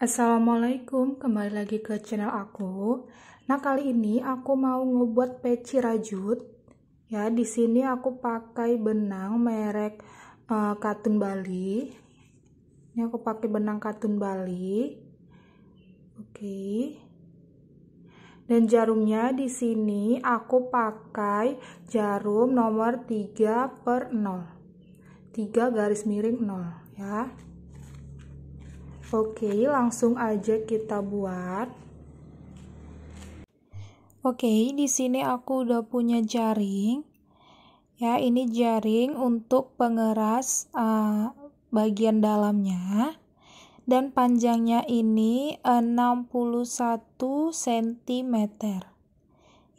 Assalamualaikum, kembali lagi ke channel aku. Nah, kali ini aku mau ngebuat peci rajut. Ya, di sini aku pakai benang merek uh, Katun Bali. Ini aku pakai benang Katun Bali. Oke. Dan jarumnya di sini aku pakai jarum nomor 3 per 0. 3 garis miring 0 ya. Oke, langsung aja kita buat. Oke, di sini aku udah punya jaring. Ya, ini jaring untuk pengeras uh, bagian dalamnya. Dan panjangnya ini 61 cm.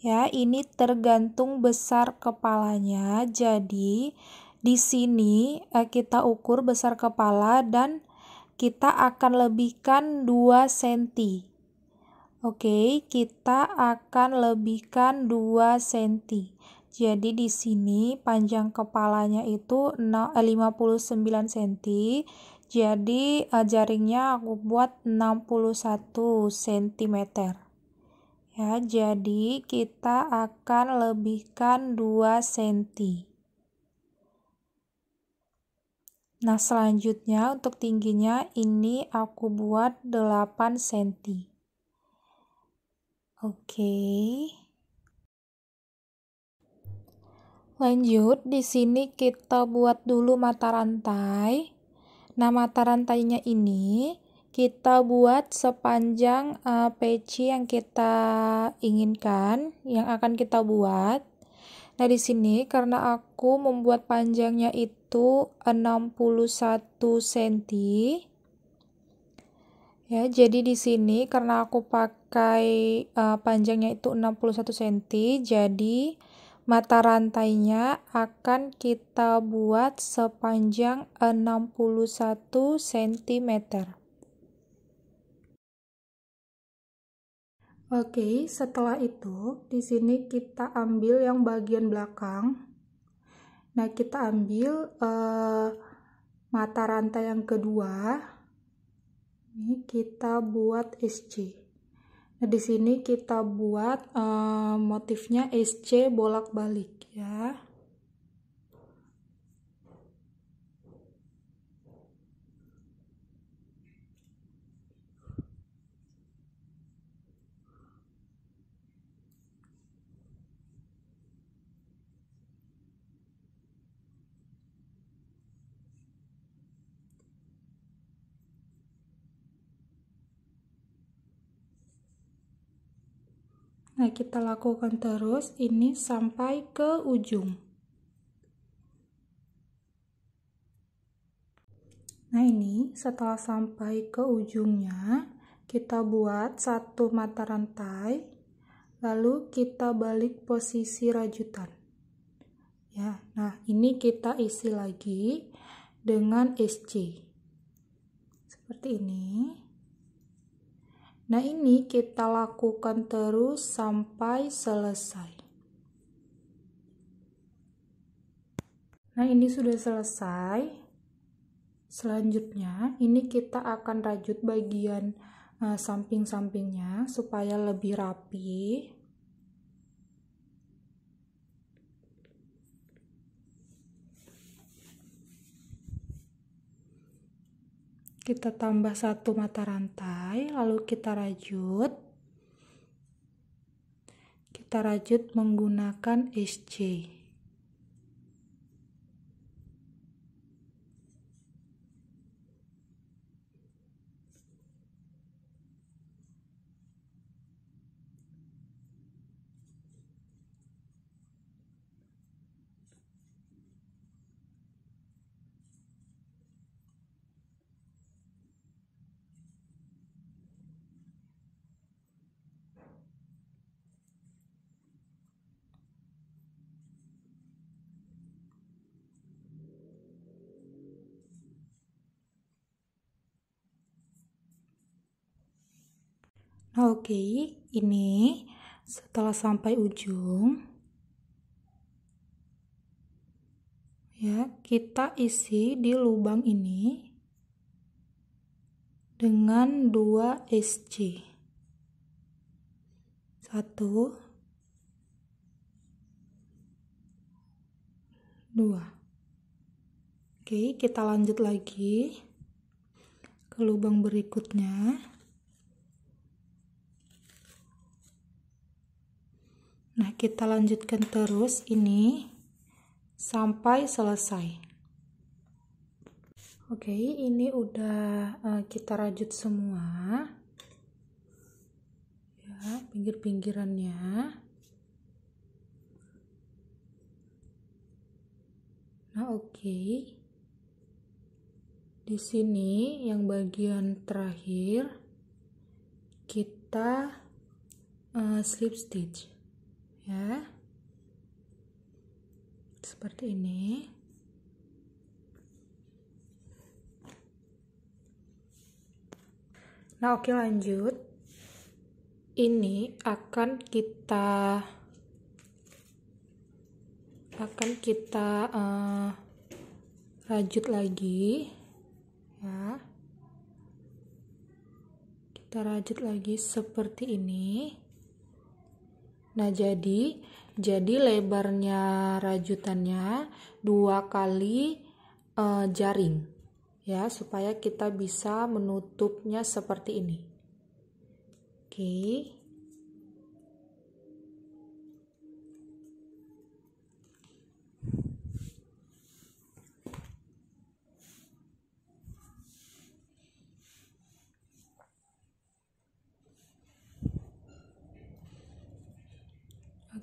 Ya, ini tergantung besar kepalanya. Jadi, di sini eh, kita ukur besar kepala dan kita akan lebihkan 2 cm. Oke, kita akan lebihkan 2 cm. Jadi di sini panjang kepalanya itu 59 cm. Jadi eh, jaringnya aku buat 61 cm. Ya, jadi kita akan lebihkan 2 cm. Nah, selanjutnya untuk tingginya ini aku buat 8 cm. Oke. Lanjut, di sini kita buat dulu mata rantai. Nah, mata rantainya ini kita buat sepanjang uh, peci yang kita inginkan, yang akan kita buat. Nah, di sini karena aku membuat panjangnya itu 61 cm. Ya, jadi di sini karena aku pakai uh, panjangnya itu 61 cm, jadi mata rantainya akan kita buat sepanjang 61 cm. Oke, setelah itu di sini kita ambil yang bagian belakang. Nah, kita ambil uh, mata rantai yang kedua. Ini kita buat SC. Nah, di sini kita buat uh, motifnya SC bolak-balik ya. Nah, kita lakukan terus ini sampai ke ujung. Nah, ini setelah sampai ke ujungnya, kita buat satu mata rantai, lalu kita balik posisi rajutan. Ya, nah ini kita isi lagi dengan SC. Seperti ini. Nah, ini kita lakukan terus sampai selesai. Nah, ini sudah selesai. Selanjutnya, ini kita akan rajut bagian uh, samping-sampingnya supaya lebih rapi. Kita tambah satu mata rantai lalu kita rajut. Kita rajut menggunakan SC Nah, oke, okay. ini setelah sampai ujung ya, kita isi di lubang ini dengan 2 SC. 1 2 Oke, kita lanjut lagi ke lubang berikutnya. Kita lanjutkan terus ini sampai selesai. Oke, ini udah uh, kita rajut semua. Ya, pinggir-pinggirannya. Nah, oke. Di sini yang bagian terakhir kita uh, slip stitch ya. Seperti ini. Nah, oke lanjut. Ini akan kita akan kita uh, rajut lagi ya kita rajut lagi seperti ini nah jadi jadi lebarnya rajutannya dua kali uh, jaring ya supaya kita bisa menutupnya seperti ini oke okay.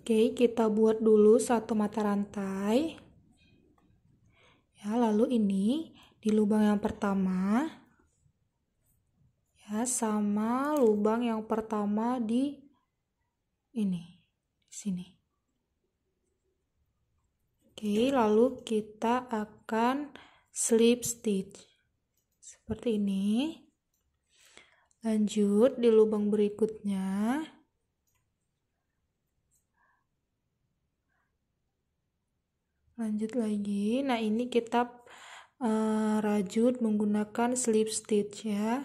Oke, kita buat dulu satu mata rantai. Ya, lalu ini di lubang yang pertama ya sama lubang yang pertama di ini sini. Oke, lalu kita akan slip stitch seperti ini. Lanjut di lubang berikutnya. Lanjut lagi. Nah ini kita uh, rajut menggunakan slip stitch ya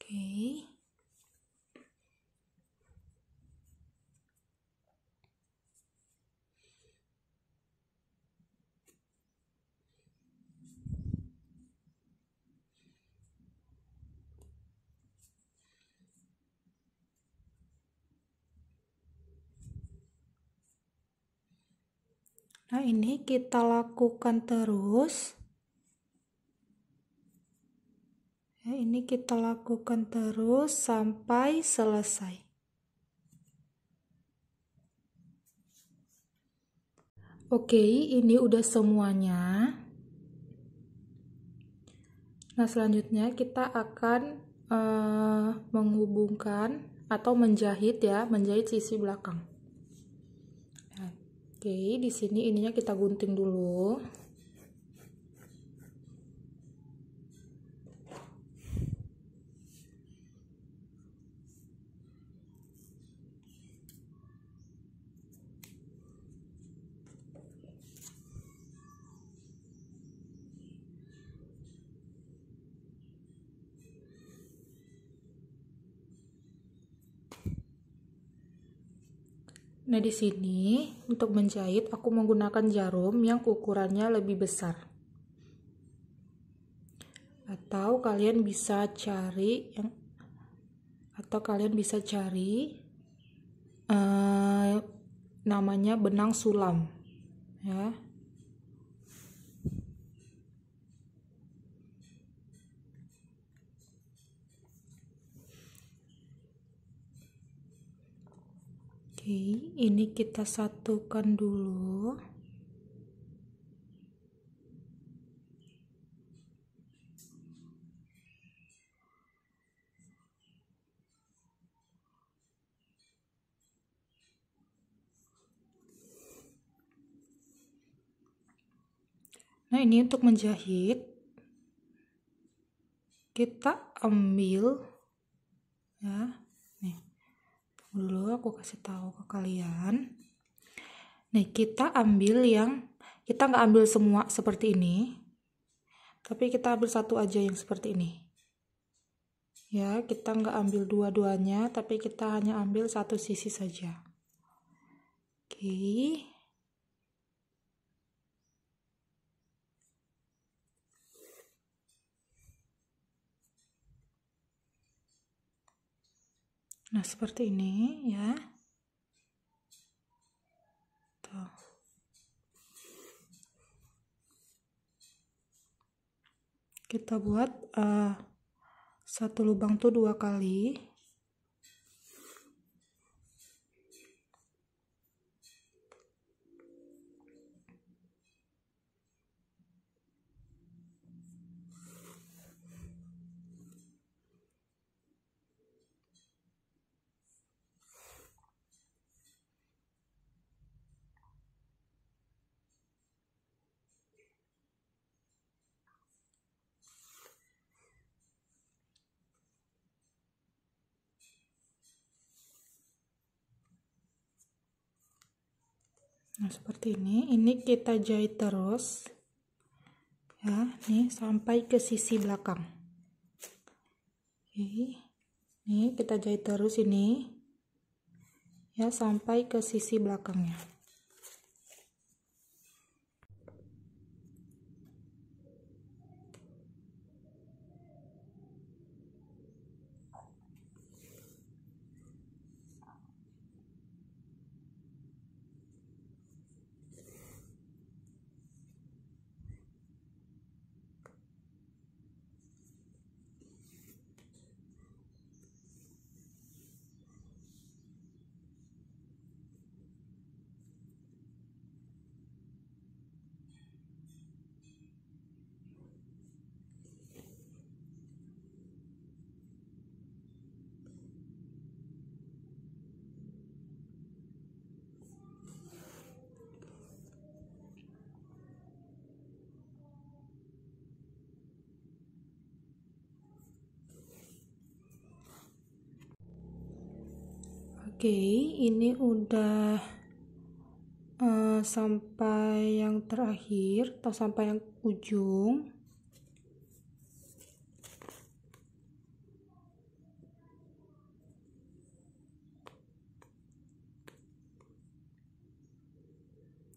oke okay. Nah, ini kita lakukan terus. Ya, ini kita lakukan terus sampai selesai. Oke, ini udah semuanya. Nah, selanjutnya kita akan uh, menghubungkan atau menjahit ya, menjahit sisi belakang. Oke, di sini ininya kita gunting dulu. Nah, di sini untuk menjahit aku menggunakan jarum yang ukurannya lebih besar. Atau kalian bisa cari yang atau kalian bisa cari uh, namanya benang sulam ya. Oke, ini kita satukan dulu. Nah, ini untuk menjahit kita ambil ya dulu aku kasih tahu ke kalian. Nih kita ambil yang kita nggak ambil semua seperti ini tapi kita ambil satu aja yang seperti ini. Ya kita nggak ambil dua-duanya tapi kita hanya ambil satu sisi saja. Oke Nah, seperti ini ya. Tuh. Kita buat uh, satu lubang tuh dua kali. Nah, seperti ini. Ini kita jahit terus. Ya, nih sampai ke sisi belakang. Nih, kita jahit terus ini. Ya, sampai ke sisi belakangnya. Oke, ini udah uh, sampai yang terakhir atau sampai yang ujung.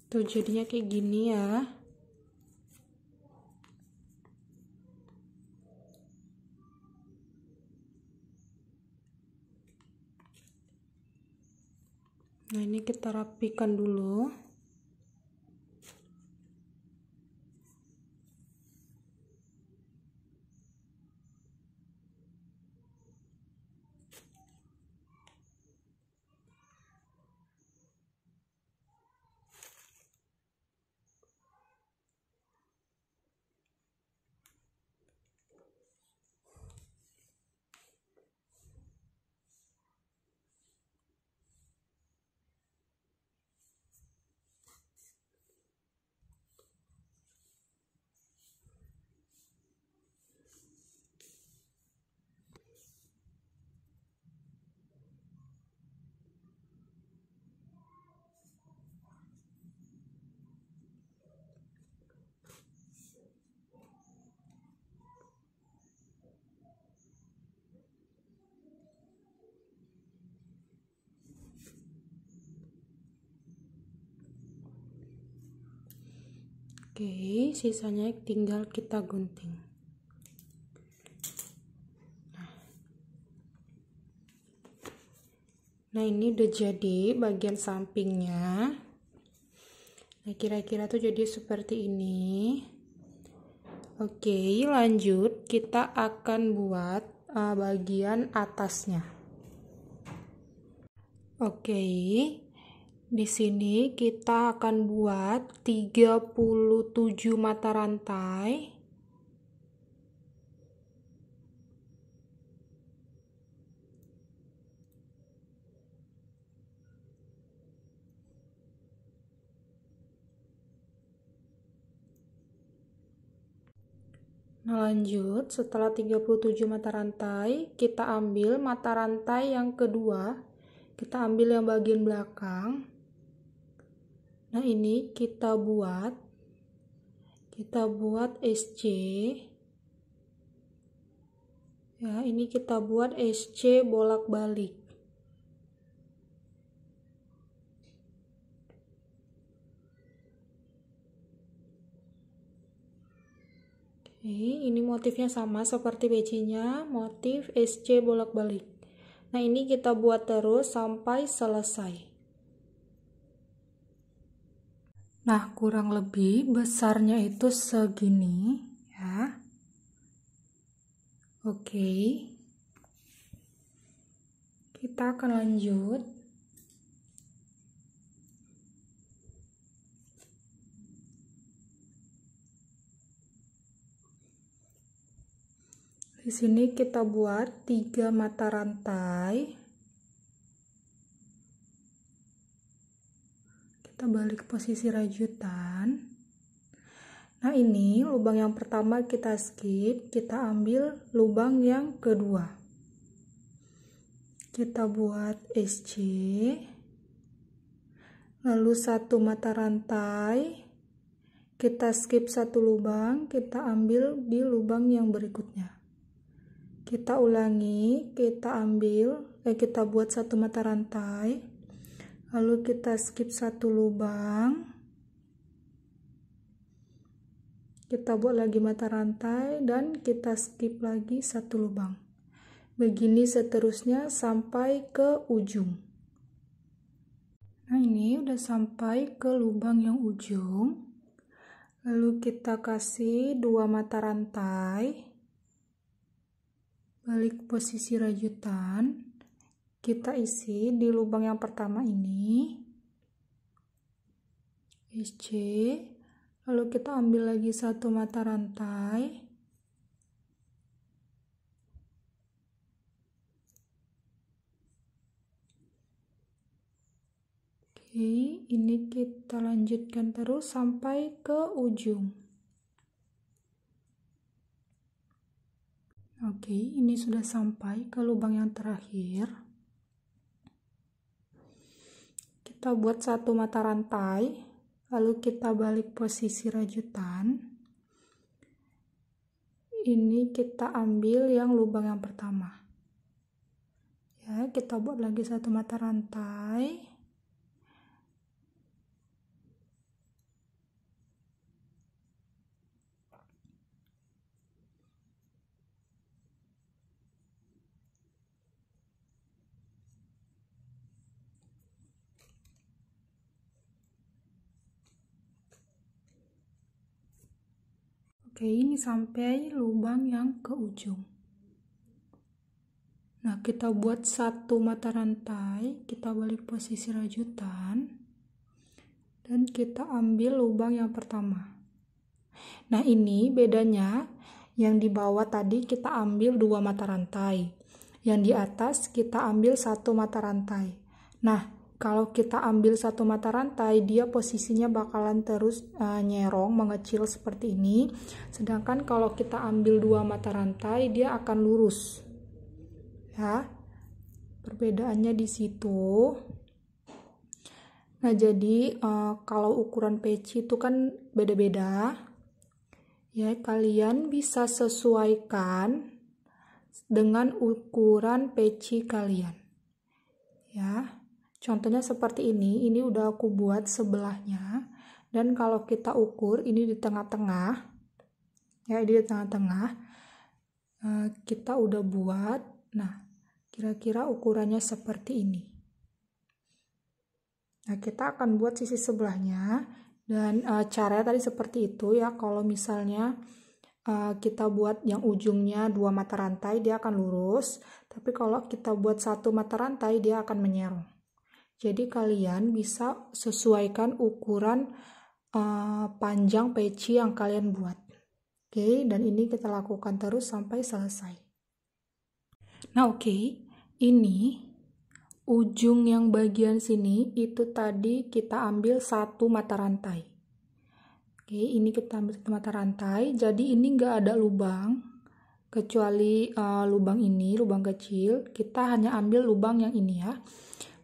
Tuh jadinya kayak gini ya. Nah, kita rapikan dulu. Oke, sisanya tinggal kita gunting. Nah, ini udah jadi bagian sampingnya. Nah, kira-kira tuh jadi seperti ini. Oke, lanjut kita akan buat uh, bagian atasnya. Oke. Di sini kita akan buat 37 mata rantai. Nah lanjut, setelah 37 mata rantai, kita ambil mata rantai yang kedua, kita ambil yang bagian belakang. Nah ini kita buat, kita buat SC. Ya, ini kita buat SC bolak-balik. Oke, ini motifnya sama seperti pecinya, motif SC bolak-balik. Nah, ini kita buat terus sampai selesai. Nah, kurang lebih besarnya itu segini, ya. Oke. Kita akan lanjut. Di sini kita buat tiga mata rantai. Kita balik posisi rajutan. Nah, ini lubang yang pertama kita skip, kita ambil lubang yang kedua. Kita buat SC. Lalu satu mata rantai. Kita skip satu lubang, kita ambil di lubang yang berikutnya kita ulangi kita ambil eh kita buat satu mata rantai lalu kita skip satu lubang. Kita buat lagi mata rantai dan kita skip lagi satu lubang. Begini seterusnya sampai ke ujung. Nah ini udah sampai ke lubang yang ujung. Lalu kita kasih dua mata rantai. Balik posisi rajutan kita isi di lubang yang pertama ini SC lalu kita ambil lagi satu mata rantai Oke, ini kita lanjutkan terus sampai ke ujung. Oke, ini sudah sampai ke lubang yang terakhir. Kita buat satu mata rantai, lalu kita balik posisi rajutan. Ini kita ambil yang lubang yang pertama. Ya, kita buat lagi satu mata rantai. Oke, ini sampai lubang yang ke ujung. Nah, kita buat satu mata rantai, kita balik posisi rajutan, dan kita ambil lubang yang pertama. Nah, ini bedanya yang di bawah tadi kita ambil dua mata rantai, yang di atas kita ambil satu mata rantai. Nah, kalau kita ambil satu mata rantai dia posisinya bakalan terus uh, nyerong mengecil seperti ini. Sedangkan kalau kita ambil dua mata rantai dia akan lurus. Ya perbedaannya di situ. Nah jadi uh, kalau ukuran peci itu kan beda-beda. Ya kalian bisa sesuaikan dengan ukuran peci kalian. Ya Contohnya seperti ini, ini udah aku buat sebelahnya. Dan kalau kita ukur, ini di tengah-tengah. Ya, ini di tengah-tengah. Eh, kita udah buat. Nah, kira-kira ukurannya seperti ini. Nah, kita akan buat sisi sebelahnya. Dan uh, caranya tadi seperti itu ya. Kalau misalnya uh, kita buat yang ujungnya dua mata rantai, dia akan lurus. Tapi kalau kita buat satu mata rantai, dia akan menyerong. Jadi kalian bisa sesuaikan ukuran uh, panjang peci yang kalian buat. Oke, okay, dan ini kita lakukan terus sampai selesai. Nah, oke. Okay, ini ujung yang bagian sini itu tadi kita ambil satu mata rantai. oke ini kita ambil satu mata rantai jadi ini enggak ada lubang kecuali uh, lubang ini lubang kecil kita hanya ambil lubang yang ini ya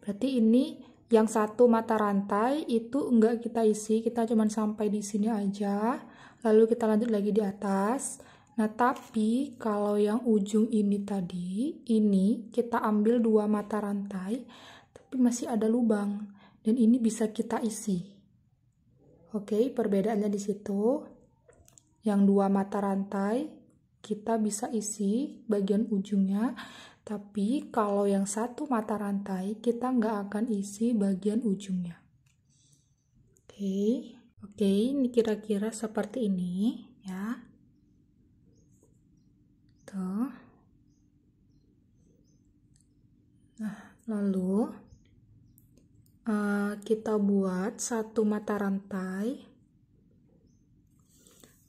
berarti ini yang satu mata rantai itu enggak kita isi kita cuman sampai di sini aja. Lalu kita lanjut lagi di atas. Nah tapi kalau yang ujung ini tadi ini kita ambil dua mata rantai tapi masih ada lubang. Dan ini bisa kita isi. Oke perbedaannya di situ. Yang dua mata rantai kita bisa isi bagian ujungnya tapi kalau yang satu mata rantai, kita nggak akan isi bagian ujungnya. Oke, okay. oke, okay, ini kira-kira seperti ini ya. Tuh. Nah, lalu uh, kita buat satu mata rantai,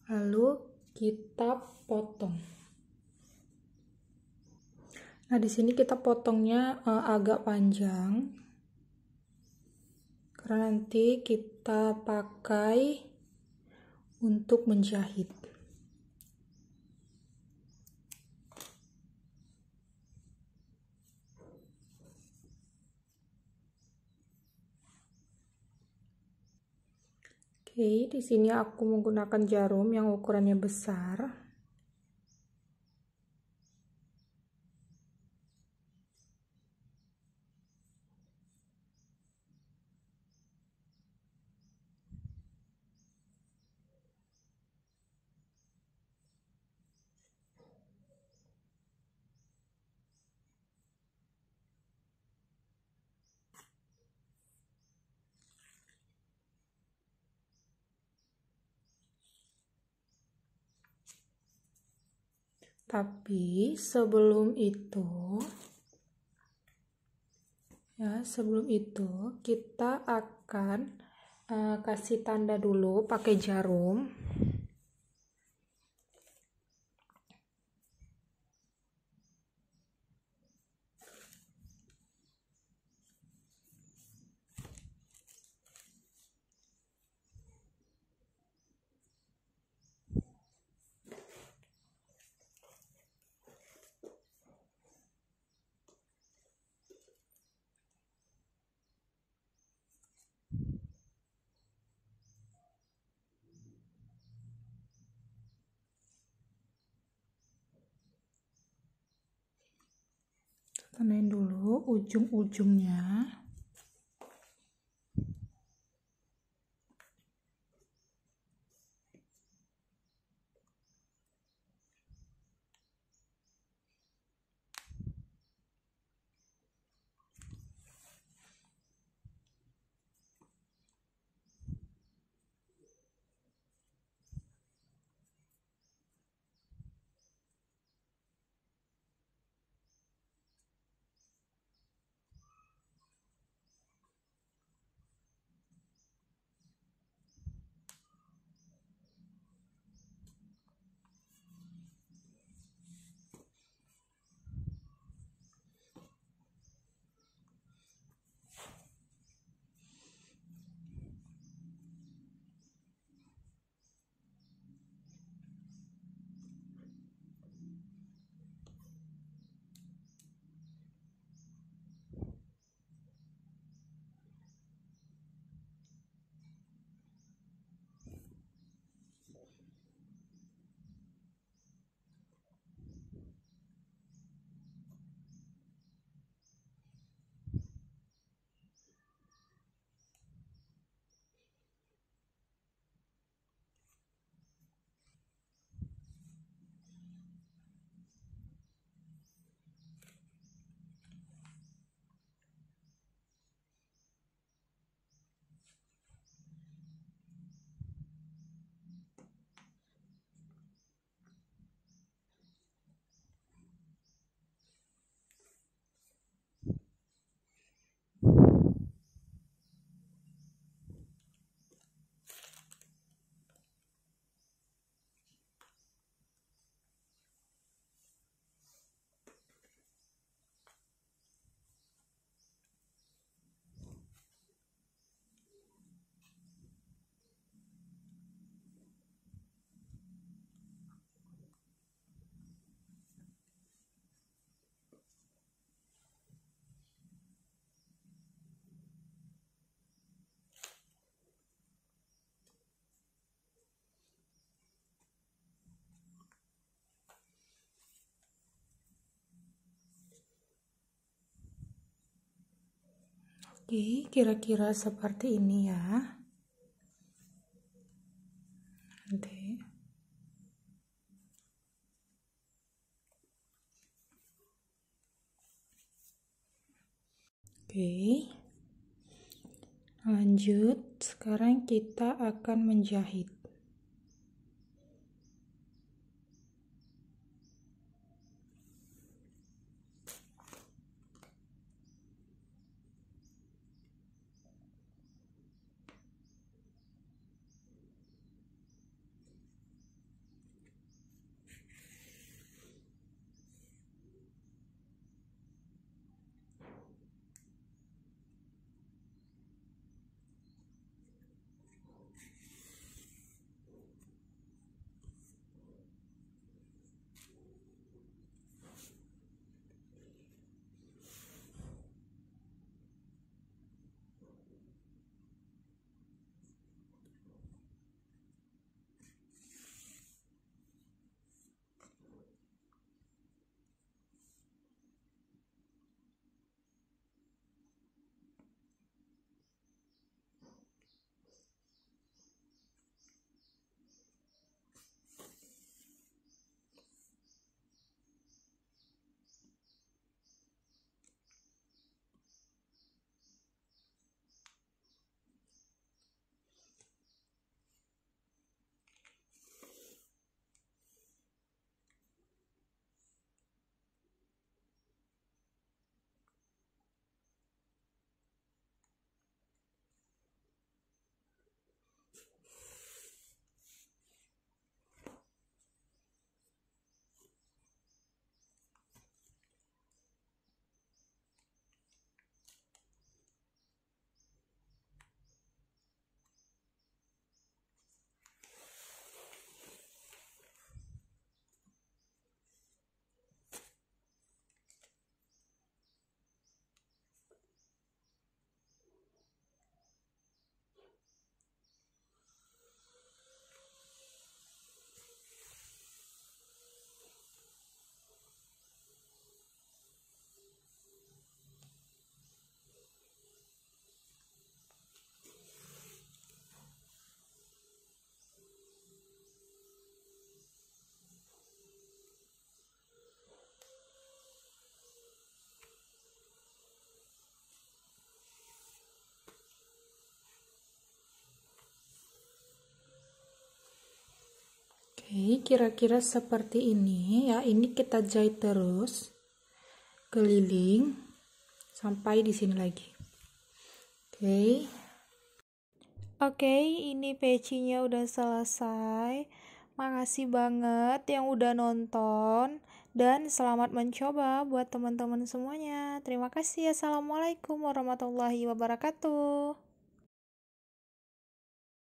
lalu kita potong. Nah, di sini kita potongnya uh, agak panjang. Karena nanti kita pakai untuk menjahit. Oke, di sini aku menggunakan jarum yang ukurannya besar. Tapi sebelum itu ya, sebelum itu kita akan uh, kasih tanda dulu pakai jarum. Tenain dulu ujung-ujungnya Oke, kira-kira seperti ini ya. Nanti. Oke. Lanjut, sekarang kita akan menjahit. Oke, kira-kira seperti ini ya. Ini kita jahit terus keliling sampai di sini lagi. Oke. Oke, ini pecinya udah selesai. Makasih banget yang udah nonton dan selamat mencoba buat teman-teman semuanya. Terima kasih. Assalamualaikum warahmatullahi wabarakatuh.